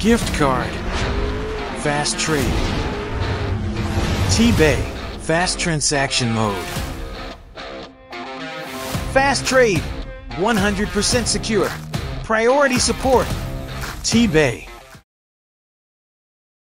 Gift card. Fast trade. T-Bay. Fast transaction mode. Fast trade. 100% secure. Priority support. T-Bay.